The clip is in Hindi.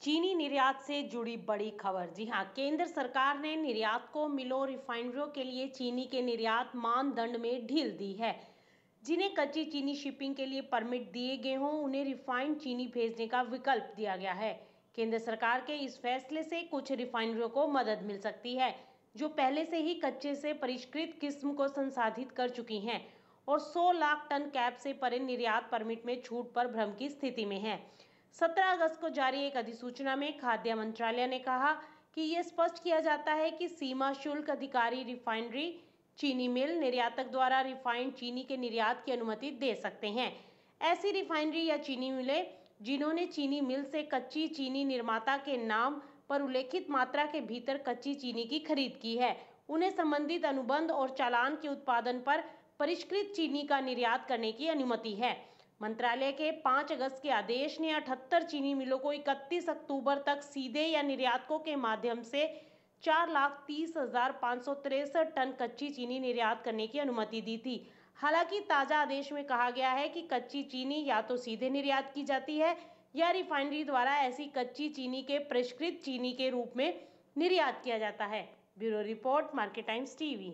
चीनी निर्यात से जुड़ी बड़ी खबर। जी हाँ, केंद्र सरकार ने निर्यात को मिलों रिफाइनरियों के लिए चीनी के निर्यात मानदंड में ढील दी है। जिन्हें कच्ची चीनी शिपिंग के लिए परमिट दिए गए हों, उन्हें रिफाइंड चीनी भेजने का विकल्प दिया गया है। केंद्र सरकार के इस फैसले से कुछ रिफाइनरियों को मदद मिल सकती है, जो पहले से ही कच्चे से परिष्कृत किस्म को संसाधित कर चुकी हैं और 100 लाख टन कैप से परे निर्यात परमिट में छूट पर भ्रम की स्थिति में है। 17 अगस्त को जारी एक अधिसूचना में खाद्य मंत्रालय ने कहा कि यह स्पष्ट किया जाता है कि सीमा शुल्क अधिकारी रिफाइनरी चीनी मिल निर्यातक द्वारा रिफाइंड चीनी के निर्यात की अनुमति दे सकते हैं। ऐसी रिफाइनरी या चीनी मिलें जिन्होंने चीनी मिल से कच्ची चीनी निर्माता के नाम पर उल्लेखित मात्रा के भीतर कच्ची चीनी की खरीद की है। उन्हें संबंधित अनुबंध और चालान के उत्पादन पर परिष्कृत चीनी का निर्यात करने की अनुमति है। मंत्रालय के 5 अगस्त के आदेश ने अठहत्तर चीनी मिलों को 31 अक्टूबर तक सीधे या निर्यातकों के माध्यम से चार लाख तीस हज़ार पाँच सौ तिरसठ टन कच्ची चीनी निर्यात करने की अनुमति दी थी। हालाँकि ताज़ा आदेश में कहा गया है कि कच्ची चीनी या तो सीधे निर्यात की जाती है या रिफाइनरी द्वारा ऐसी कच्ची चीनी के परिष्कृत चीनी के रूप में निर्यात किया जाता है। Bureau report market times TV.